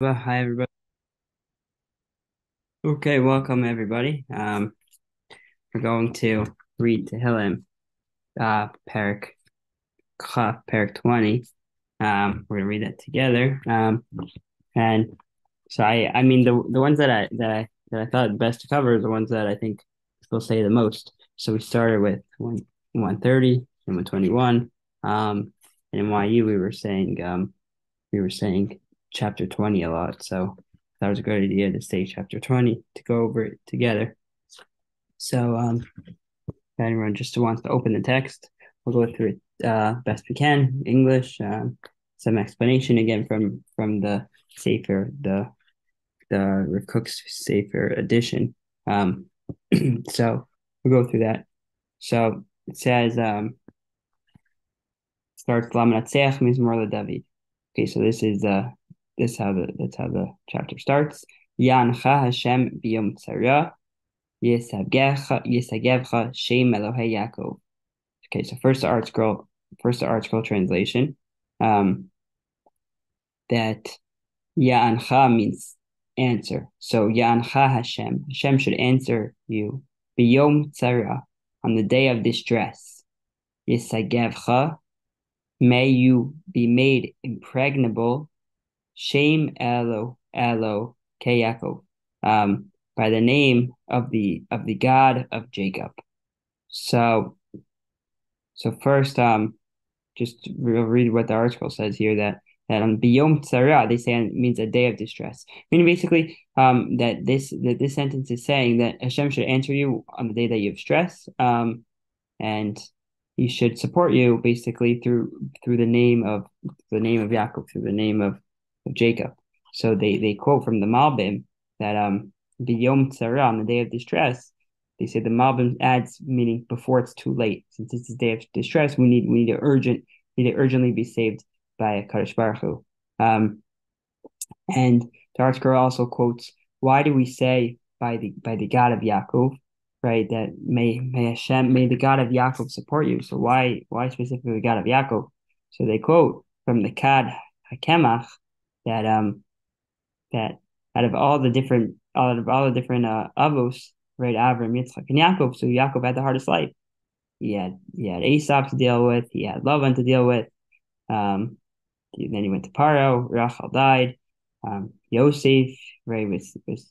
Well, hi everybody. Okay, welcome everybody. Um, we're going to read Tehillim, uh, Parak Chaf, Parak 20. Um, we're gonna read that together. Um, and so I, I mean the the ones that I that I that I thought best to cover are the ones that I think will say the most. So we started with one 130 and 121. Um, and in YU we were saying um we were saying chapter 20 a lot. So that was a good idea to say chapter 20 to go over it together. So, um, if anyone just wants to open the text, we'll go through it uh, best we can. English, um, some explanation again from from the Sefer, the the Rav Kook's Sefer edition. Um, so we'll go through that. So it says, um, starts Lamanatseach Mizmor David. Okay, so this is uh this how the that's how the chapter starts. Yancha Hashem biyom tzara yisagevcha shem Elohei Yaakov. Okay, so first the ArtScroll, first the ArtScroll translation. Um, that Ya'ancha means answer. So Ya'ancha Hashem, Hashem should answer you. Biyom tzara, on the day of distress. Yisagevcha, may you be made impregnable. Shem Elo Elo Keyakov, um, by the name of the of the God of Jacob. So, so first, um, just read what the ArtScroll says here that that on biyom tzara they say it means a day of distress. I Meaning basically um, that this that this sentence is saying that Hashem should answer you on the day that you have stress, um, and He should support you basically through through the name of the name of Yaakov, through the name of, of Jacob. So they they quote from the Malbim that um the Yom tzara on the day of distress they say the Malbim adds meaning before it's too late. Since it's a day of distress, we need we need to urgent need to urgently be saved by Kadosh Baruch Hu. Um, and the ArtScroll also quotes, "Why do we say by the by the God of Yaakov, right? That may may Hashem may the God of Yaakov support you. So why why specifically the God of Yaakov? So they quote from the Kad Hakemach that um that out of all the different out of all the different uh, avos right? Avram, Yitzchak, and Yaakov. So Yaakov had the hardest life. He had he had Esav to deal with. He had Lavan to deal with. Um, then he went to Paro. Rachel died. Um, Yosef, right, was, was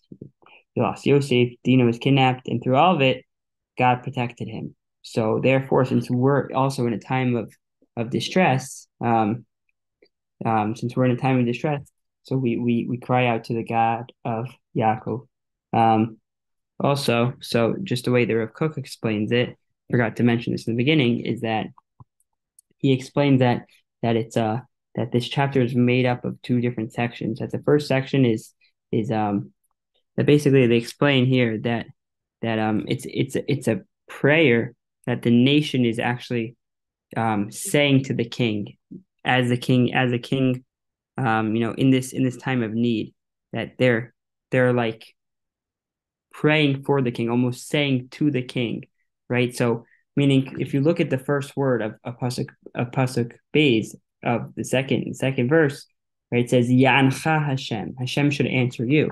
he lost Yosef. Dinah was kidnapped, and through all of it, God protected him. So therefore, since we're also in a time of of distress, um, um, since we're in a time of distress, so we we we cry out to the God of Yaakov. Um, also, so just the way the Rav Kook explains it, forgot to mention this in the beginning, is that he explains that that it's uh that this chapter is made up of two different sections. That the first section is is um that basically they explain here that that um it's it's it's a prayer that the nation is actually um saying to the king as the king as a king um you know in this in this time of need that they're they're like praying for the king, almost saying to the king, right? So, meaning if you look at the first word of, of pasuk of pasuk of the second second verse, right? It says Yancha Hashem. Hashem should answer you.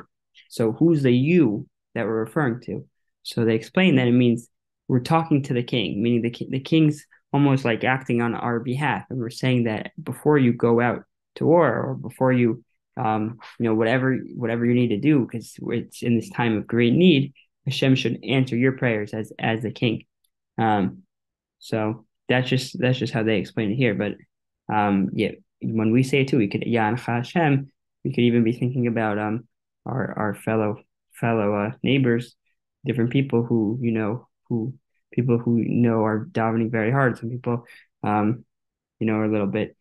So, who's the you that we're referring to? So they explain that it means we're talking to the king, meaning the the king's almost like acting on our behalf, and we're saying that before you go out to war or before you um, you know, whatever whatever you need to do, because it's in this time of great need, Hashem should answer your prayers as as the king. Um, so that's just that's just how they explain it here. But um, yeah, when we say it too, we could Yan Hashem. We could even be thinking about um our our fellow fellow uh, neighbors, different people who you know who people who know are davening very hard. Some people, um, you know, are a little bit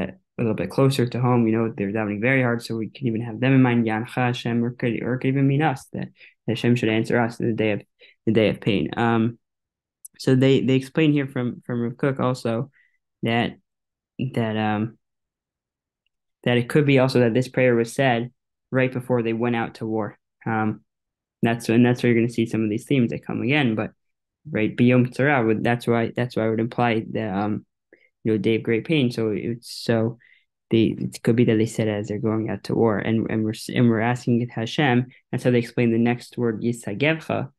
uh, a little bit closer to home, you know, they're davening very hard, so we can even have them in mind, Yancha Hashem, or could, or could even mean us, that Hashem should answer us in the day of the day of pain. Um, so they they explain here from from Rav Kook also that that um that it could be also that this prayer was said right before they went out to war. Um, that's and that's where you're going to see some of these themes that come again. But right, biyom tzara, that's why that's why I would imply that um, you know, day of great pain. So it's so they it could be that they said as they're going out to war, and and we're and we're asking it Hashem. That's how they explain the next word Yisagevcha.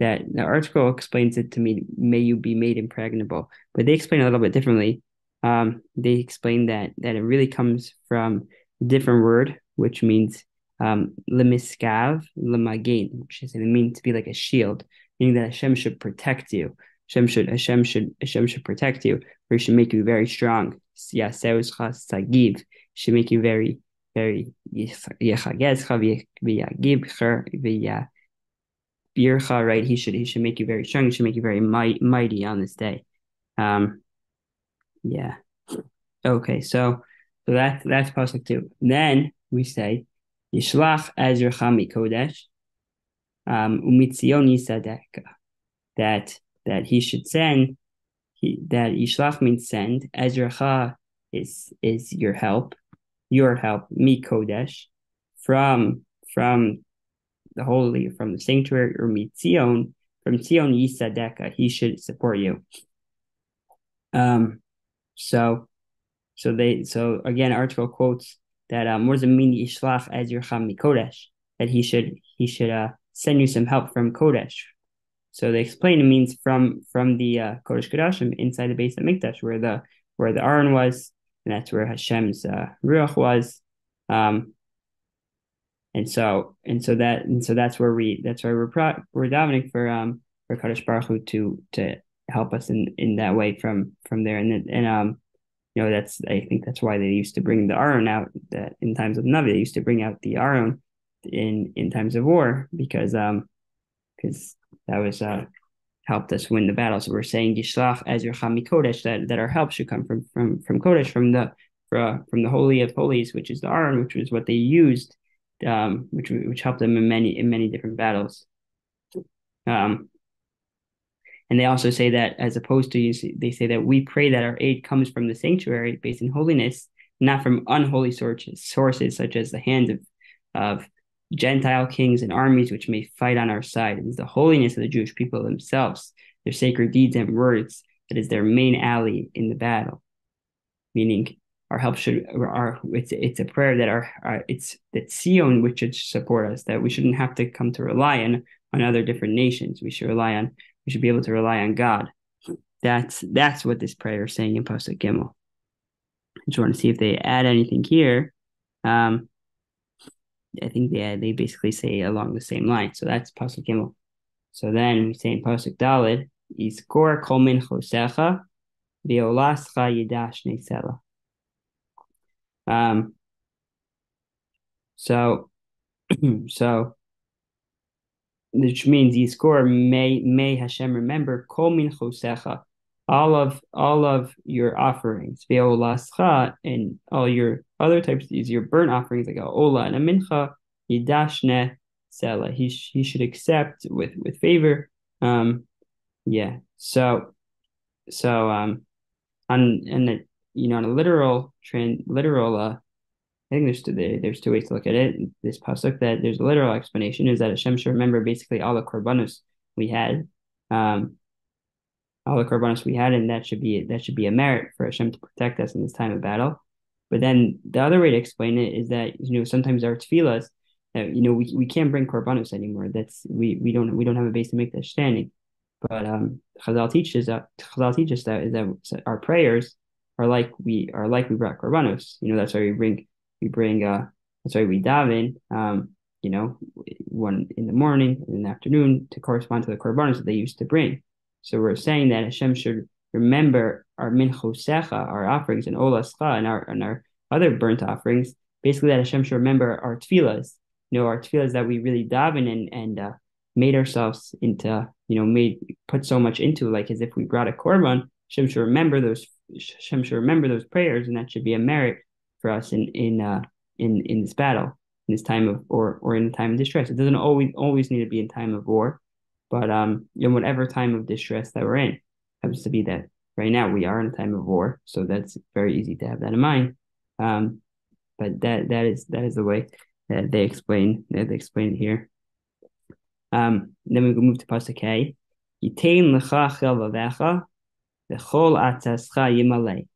That the ArtScroll explains it to me, may you be made impregnable, but they explain a little bit differently. Um, they explain that that it really comes from a different word, which means um, lemiskav lemagin, which is it means to be like a shield, meaning that Hashem should protect you. Hashem should Hashem should Hashem should protect you, or He should make you very strong. sagiv should make you very very right? He should he should make you very strong. He should make you very might, mighty on this day. Um, yeah. Okay, so so that that's pasuk two. Then we say Yishlach Ezra Chami Kodesh um Umitzion Yisadeka that that he should send he, that Yishlach means send Ezra is is your help your help mi Kodesh from from the holy from the sanctuary or mitzion from Tzion Yisadeka he should support you. Um so so they so again ArtScroll quotes that um what does it mean Yishlach as your Kodesh that he should he should uh send you some help from Kodesh. So they explain it means from from the uh, Kodesh Kodashim inside the base of Mikdash where the where the Aron was and that's where Hashem's uh, Ruach was. Um, and so and so that and so that's where we that's why we're pro- we're davening for um for Kadosh Baruch Hu to to help us in in that way from from there and and um you know that's I think that's why they used to bring the Aron out that in times of Navi they used to bring out the Aron in in times of war because um because that was uh helped us win the battle. So we're saying Yishlach as your Chami Kodesh that, that our help should come from from from Kodesh from the from, from the Holy of Holies, which is the Aron, which was what they used, um, which which helped them in many in many different battles. Um, and they also say that as opposed to, they say that we pray that our aid comes from the sanctuary based in holiness, not from unholy sources, sources such as the hands of, of Gentile kings and armies which may fight on our side. It is the holiness of the Jewish people themselves, their sacred deeds and words, that is their main ally in the battle. Meaning, our help should, our it's it's a prayer that our, our it's that Sion which should support us, that we shouldn't have to come to rely on on other different nations. We should rely on we should be able to rely on God. That's that's what this prayer is saying in Pasuk Gimel. I just want to see if they add anything here. Um, I think they they basically say along the same line. So that's Pasuk Gimel. So then we say in Pasuk Dalid, Iskor kol min chosecha v'olascha yidash neisela. Um. So, so which means Yizkor may may Hashem remember kol min chosecha, all of all of your offerings, ve'olascha, and all your other types of your burnt offerings like a ola and a mincha, yidashne sela. He he should accept with with favor. Um, yeah. So so um, on and the you know on a literal trend literal uh I think there's two, there's two ways to look at it. This pasuk that there's a literal explanation is that Hashem should remember basically all the korbanos we had, um, all the korbanos we had, and that should be that should be a merit for Hashem to protect us in this time of battle. But then the other way to explain it is that you know sometimes our tefillas, uh, you know we, we can't bring korbanos anymore. That's we we don't we don't have a base to make that standing. But um, Chazal teaches that Chazal teaches that is that our prayers are like we are like we brought korbanos. You know that's why we bring we bring uh that's why we daven um you know one in the morning and in the afternoon to correspond to the korbanos that they used to bring. So we're saying that Hashem should remember our minchosecha, our offerings, and olascha, and our and our other burnt offerings. Basically, that Hashem should remember our tefillas. You know, our tefillas that we really daven and and uh, made ourselves into. You know, made put so much into, like as if we brought a korban. Hashem should remember those. Hashem should remember those prayers, and that should be a merit for us in in uh, in in this battle, in this time of or or in a time of distress. It doesn't always always need to be in time of war, but um, in whatever time of distress that we're in, happens to be that right now we are in a time of war, so that's very easy to have that in mind. Um, but that that is that is the way that they explain that they explain it here. Um, then we can move to pasuk K. Yitain lecha chel v'chol atzascha yimalei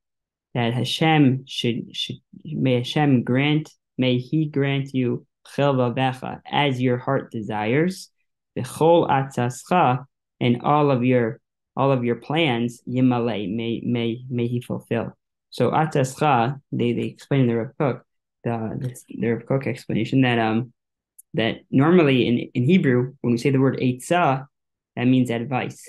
that Hashem should should may Hashem grant may He grant you chilva as your heart desires, the whole atzascha and all of your all of your plans yimale may may may He fulfill. So atzascha they they explain in the Rav the the Rav explanation that um that normally in in Hebrew when we say the word eitzah that means advice.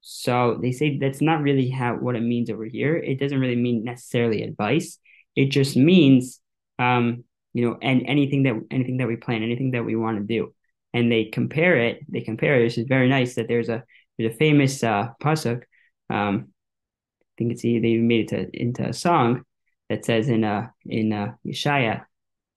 So they say that's not really how what it means over here. It doesn't really mean necessarily advice. It just means um, you know, and anything that anything that we plan, anything that we want to do. And they compare it, they compare it. This is very nice that there's a there's a famous uh pasuk. Um, I think it's they made it to, into a song that says in uh in uh Yeshaya,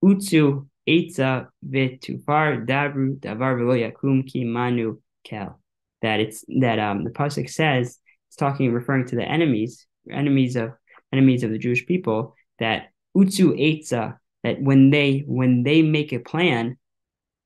Utsu Eitza Vitufar Dabru Davar Velo Yakum Ki Manu Kel that it's that um the pasuk says it's talking referring to the enemies enemies of enemies of the Jewish people that utsu etza that when they when they make a plan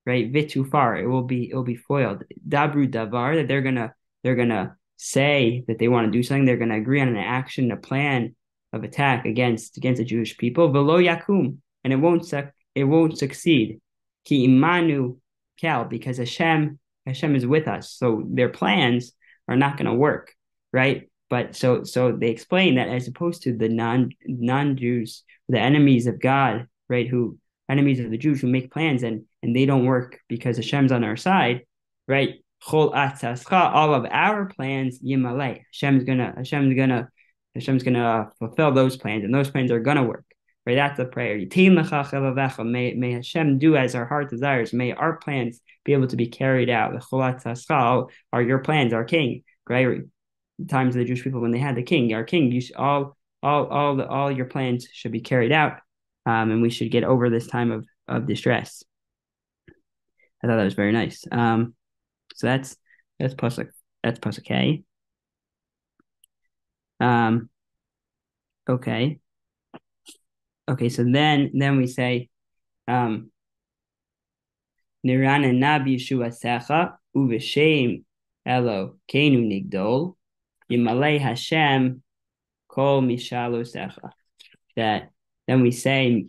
right vitu far it will be it will be foiled dabru davar that they're gonna they're gonna say that they want to do something they're gonna agree on an action a plan of attack against against the Jewish people velo yakum and it won't sec- it won't succeed ki imanu kel because Hashem Hashem is with us. So their plans are not to work, right? But so so they explain that as opposed to the non non Jews, the enemies of God, right? Who enemies of the Jews who make plans and and they don't work because Hashem's on our side, right? All of our plans, Yimale. Hashem's gonna Hashem's gonna Hashem's gonna fulfill those plans, and those plans are gonna work. Right, that's the prayer. May, may Hashem do as our heart desires. May our plans be able to be carried out. Are your plans, our king. Right, times of the Jewish people when they had the king, our king. You should, all, all, all, all your plans should be carried out, um, and we should get over this time of of distress. I thought that was very nice. Um, so that's that's pasuk that's pasuk K. Um, okay. Okay, so then then we say um Nirana nab Yeshua secha uveshem elo kenu nigdol yimalei Hashem kol mishalo secha. That then we say,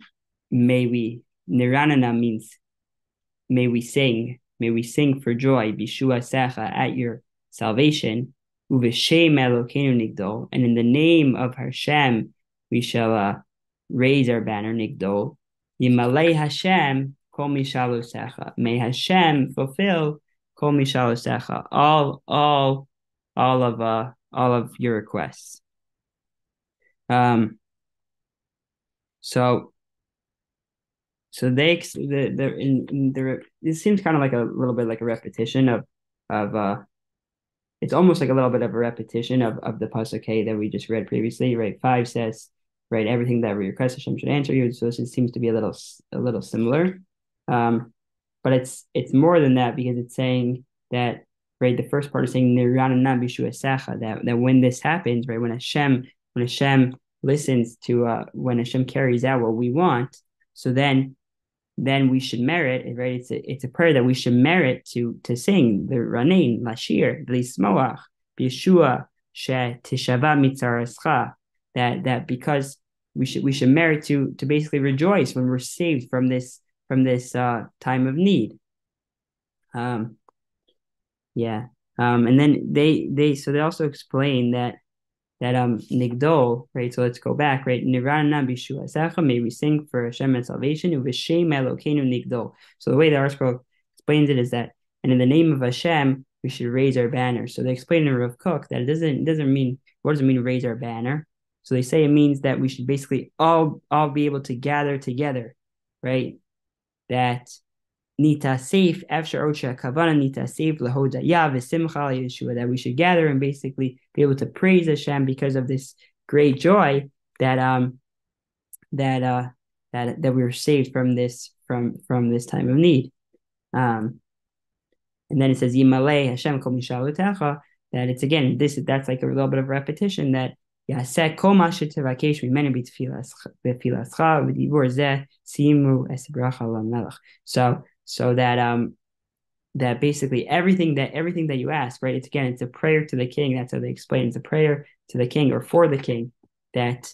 may we Niranana means may we sing, may we sing for joy, Bishua Secha at your salvation, Uveshem Nigdol, and in the name of Hashem we shall uh, raise our banner Nigdol. Yimalei Hashem Kol Mishalosecha. May Hashem fulfill Kol Mishalosecha. All, all, all of uh, all of your requests. Um. So. So they the the in, in the it seems kind of like a little bit like a repetition of of uh it's almost like a little bit of a repetition of, of the pasuk that we just read previously, right? Five says, right, everything that we request Hashem should answer you. So this seems to be a little a little similar. Um, but it's it's more than that because it's saying that right. The first part is saying that that when this happens, right, when Hashem when Hashem listens to uh, when Hashem carries out what we want, so then then we should merit right. It's a it's a prayer that we should merit to to sing the Ranin Lashir Lismoach Yeshua She Tishava Mitzarascha that that because we should we should merit to to basically rejoice when we're saved from this from this uh, time of need. Um, yeah. Um, and then they they so they also explain that that um nigdol right. So let's go back right. Nirana bishua secha. May we sing for Hashem and salvation. Uveshem elokenu nigdol. So the way the ArtScroll explains it is that, and in the name of Hashem, we should raise our banner. So they explain in Rav Kook that it doesn't it doesn't mean what does it mean raise our banner? So they say it means that we should basically all all be able to gather together, right? that nitasef after ocha kavana nitasef lehodaya v'simcha Yeshua that we should gather and basically be able to praise Hashem because of this great joy that um that uh that that we were saved from this from from this time of need. Um, and then it says Yimalei Hashem kol mishalutecha that it's again this that's like a little bit of repetition that Yaseh kol ma shetavakesh mimenu b'tefilascha b'dibor zeh simu es bracha. So so that um that basically everything that everything that you ask, right? It's again, it's a prayer to the king. That's how they explain. It's a prayer to the king or for the king that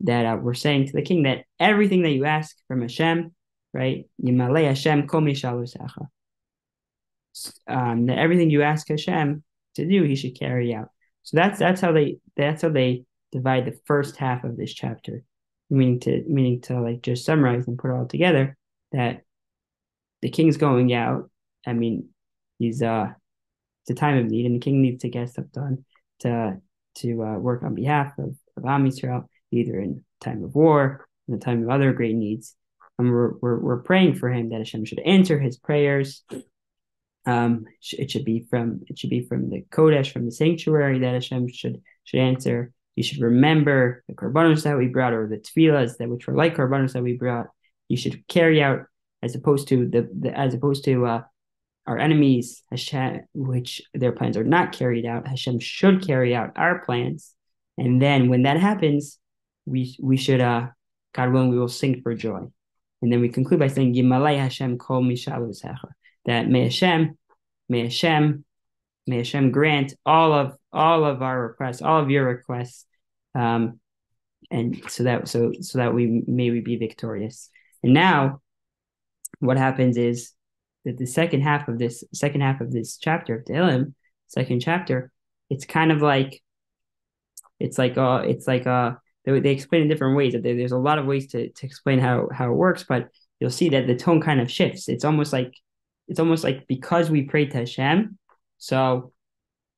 that uh, we're saying to the king that everything that you ask from Hashem, right? Yimalei Hashem kol um, that everything you ask Hashem to do, He should carry out. So that's that's how they that's how they divide the first half of this chapter, meaning to meaning to like just summarize and put it all together that the king's going out. I mean, he's uh, it's a time of need, and the king needs to get stuff done to to uh, work on behalf of of Am Yisrael, either in time of war, in the time of other great needs. And we're, we're, we're praying for him that Hashem should answer his prayers. Um, it should be from it should be from the Kodesh, from the sanctuary that Hashem should should answer. You should remember the korbanos that we brought, or the tefillahs that which were like korbanos that we brought. You should carry out as opposed to the, the as opposed to uh, our enemies, Hashem, which their plans are not carried out. Hashem should carry out our plans, and then when that happens, we we should uh God willing we will sing for joy. And then we conclude by saying Yimalei Hashem kol that may Hashem, may Hashem, may Hashem grant all of all of our requests, all of your requests, um, and so that so so that we may we be victorious. And now, what happens is that the second half of this second half of this chapter of Tehillim, second chapter, it's kind of like it's like uh it's like uh they, they explain in different ways. That there's a lot of ways to to explain how how it works, but you'll see that the tone kind of shifts. It's almost like it's almost like because we pray to Hashem, so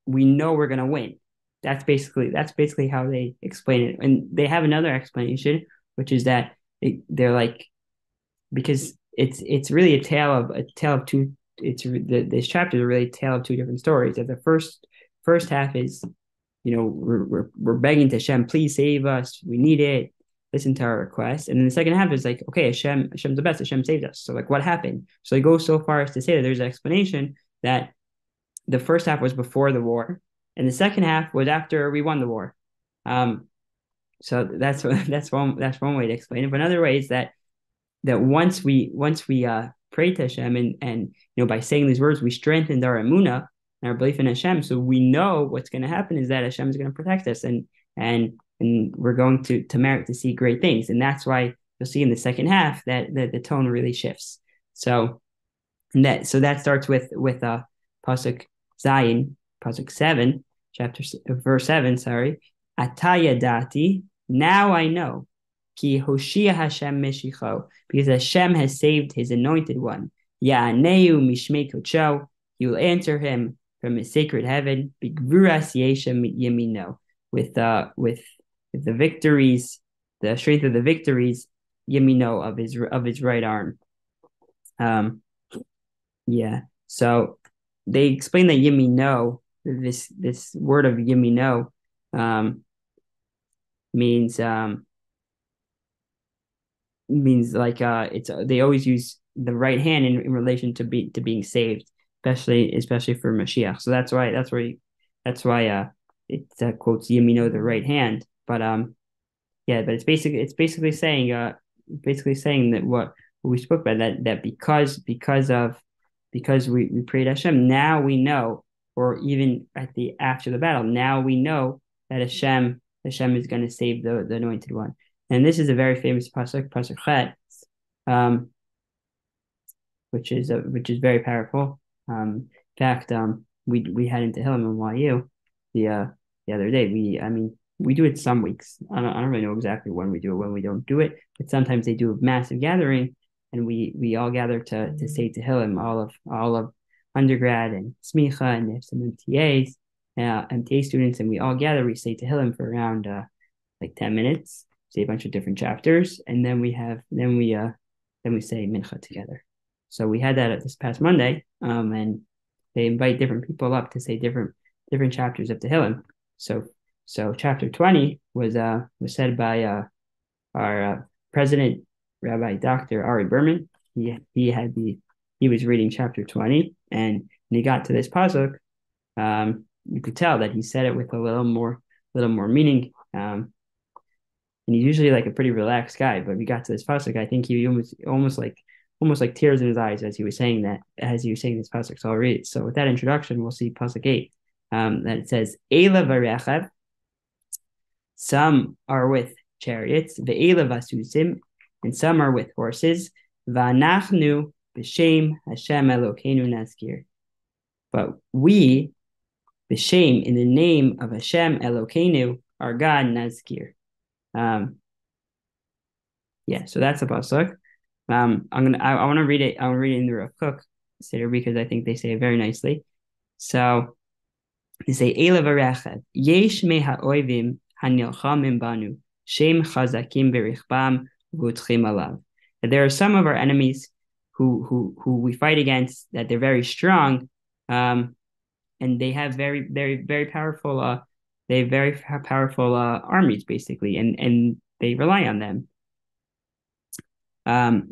we know we're gonna win. That's basically that's basically how they explain it, and they have another explanation, which is that it, they're like because it's it's really a tale of a tale of two. It's the, this chapter is really a tale of two different stories. That the first first half is you know, we're, we're, we're begging to Hashem, please save us. We need it. Listen to our request. And then the second half is like, okay, Hashem, Hashem's the best. Hashem saved us. So like, what happened? So he goes so far as to say that there's an explanation that the first half was before the war, and the second half was after we won the war. Um, so that's that's one that's one way to explain it. But another way is that that once we once we uh pray to Hashem and and you know by saying these words we strengthened our emuna and our belief in Hashem. So we know what's going to happen is that Hashem is going to protect us, and and and we're going to to merit to see great things. And that's why you'll see in the second half that the, the tone really shifts. So that so that starts with with uh pasuk Zayin, pasuk seven, chapter verse seven. Sorry, Ataya dati. Now I know. Ki Hoshia Hashem Mishicho, because Hashem has saved his anointed one. Ya'aneu Mishmei Kocho, he will answer him from his sacred heaven, yemino, with uh with the victories, the strength of the victories, yemino of his of his right arm. Um, yeah. So they explain that yemino, this this word of yemino, um, means um means like uh it's they always use the right hand in, in relation to be to being saved especially especially for Mashiach. So that's why that's why that's why uh it uh, quotes Yamino the right hand. But um yeah, but it's basically it's basically saying uh basically saying that what, what we spoke about that that because because of because we, we prayed Hashem, now we know, or even at the after the battle, now we know that Hashem Hashem is going to save the, the anointed one. And this is a very famous pasuk, pasuk Chet, um, which is a, which is very powerful. Um, in fact, um, we we had into Tehillim and YU the uh, the other day. We I mean we do it some weeks. I don't, I don't really know exactly when we do it, when we don't do it, but sometimes they do a massive gathering and we we all gather to to say Tehillim, all of all of undergrad and smicha and have some MTAs, uh, MTA students, and we all gather. We say Tehillim for around uh, like ten minutes, say a bunch of different chapters, and then we have then we uh then we say mincha together. So we had that at this past Monday, um, and they invite different people up to say different different chapters of Tehillim. So so chapter twenty was uh was said by uh our uh, president Rabbi Doctor Ari Berman. He he had the he was reading chapter twenty, and when he got to this pasuk, um, you could tell that he said it with a little more little more meaning. Um, and he's usually like a pretty relaxed guy, but we got to this pasuk. I think he almost almost like almost like tears in his eyes as he was saying that, as he was saying this pasuk. So I'll read. So with that introduction, we'll see pasuk eight um, that it says, "Ela varechav." Some are with chariots, ve'ela vasusim, and some are with horses. Va'nachnu b'shem Hashem Elokeinu naskir. But we, b'shem, in the name of Hashem Elokeinu, our God, naskir. Um, yeah, so that's a pasuk. Um, I'm gonna. I, I want to read it. I want to read it in the Rav Kook Siddur because I think they say it very nicely. So they say Ela v'rechav yesh me ha'oivim hanilchamim banu shem chazakim berichbam v'utchim alav. There are some of our enemies who who who we fight against that they're very strong, um, and they have very very very powerful uh they have very powerful uh armies basically, and and they rely on them um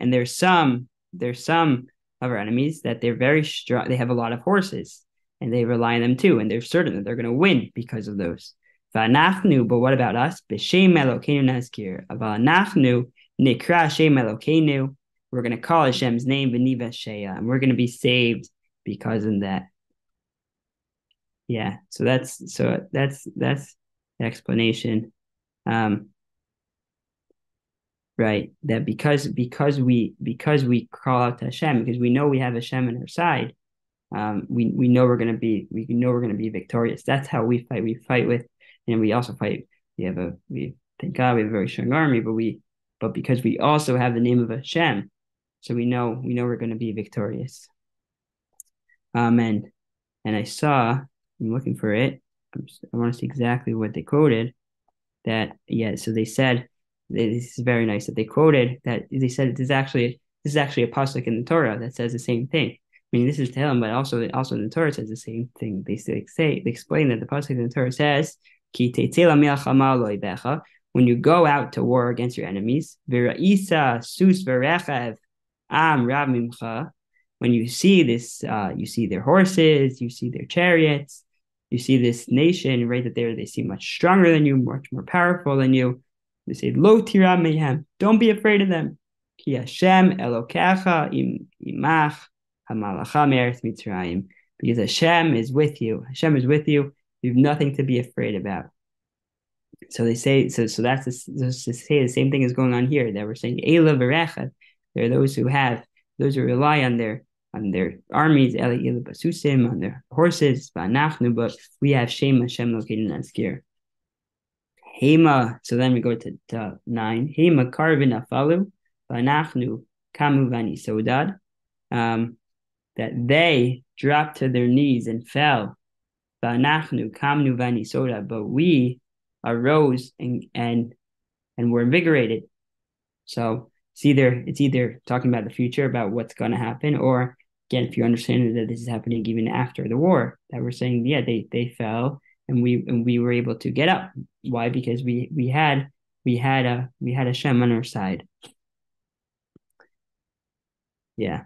and there's some there's some of our enemies that they're very strong. They have a lot of horses, and they rely on them too, and they're certain that they're going to win because of those. But what about us? We're going to call Hashem's name and we're going to be saved because of that. Yeah, so that's so that's that's the explanation. Um, right? That because because we because we call out to Hashem, because we know we have Hashem on our side, um, we we know we're gonna be we know we're gonna be victorious. That's how we fight. We fight with, and we also fight. We have a we thank God we have a very strong army, but we but because we also have the name of Hashem, so we know we know we're gonna be victorious. Amen. And I saw I'm looking for it. Just, I want to see exactly what they quoted. That yeah, so they said this is very nice that they quoted that they said this is actually this is actually a pasuk in the Torah that says the same thing. I mean, this is Tehillim, but also also in the Torah says the same thing. They say, they explain that the pasuk in the Torah says, "Ki when you go out to war against your enemies, v'ra'isa sus v'rechev am rav mimcha. When you see this, uh, you see their horses, you see their chariots, you see this nation, right? That they they seem much stronger than you, much more powerful than you. They say, Lo tira mehem. Don't be afraid of them. Ki Hashem Elokecha im imach hamalacha me'eretz Mitzrayim. Because Hashem is with you. Hashem is with you. You have nothing to be afraid about. So they say, so so that's to say the same thing is going on here. That we're saying Ela. There are those who have, those who rely on their on their armies, Eli Basusim, on their horses, but we have Shem Hashem located in Askir. Hema. So then we go to, to nine. Hema karvin afalu vanachnu kamu vani sodad. Um, that they dropped to their knees and fell. Vanachnu kamnu vani soda. But we arose and and and were invigorated. So it's either it's either talking about the future about what's going to happen, or again, if you understand that this is happening even after the war, that we're saying, yeah, they they fell and we and we were able to get up. Why? Because we we had we had a we had a Shem on our side. Yeah.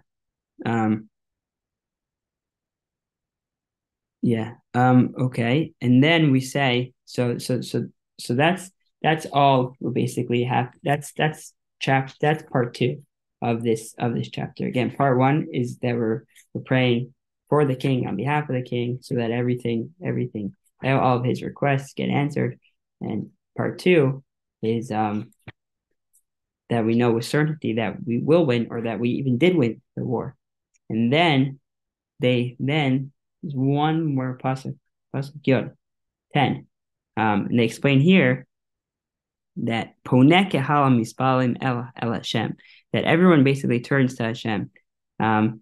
Um yeah. Um okay. And then we say so so so so that's that's all we basically have that's that's chap that's part two of this of this chapter. Again, part one is that we're we're praying for the king on behalf of the king so that everything everything all of his requests get answered. And part two is um, that we know with certainty that we will win or that we even did win the war. And then they then there's one more pasuk, pasuk yod, ten. Um, and they explain here that ponek halam mispalim el Hashem, that everyone basically turns to Hashem, um,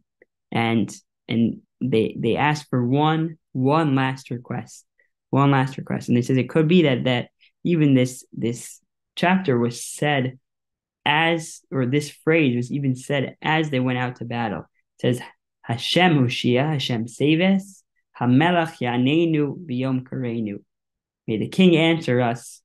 and and they they ask for one one last request, one last request, and they says it could be that that even this this chapter was said as or this phrase was even said as they went out to battle. It says Hashem Hushia, Hashem save us, Hamelach Yanenu Biyom Karenu. May the King answer us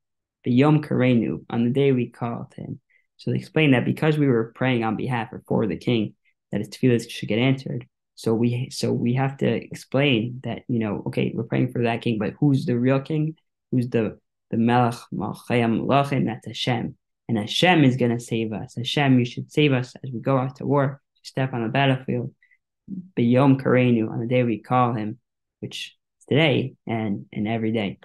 Biyom Karenu on the day we called him. So they explain that because we were praying on behalf or for the king, that his tefillahs should get answered. So we so we have to explain that you know okay we're praying for that king, but who's the real king? Who's the the Melech Malchayim Malachim? That's Hashem, and Hashem is gonna save us. Hashem, you should save us as we go out to war, step on the battlefield. B'yom Karenu on the day we call Him, which is today and and every day.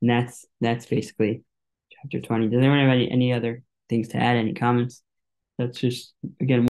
And that's that's basically chapter 20. Does anyone have any, any other things to add? Any comments? That's just again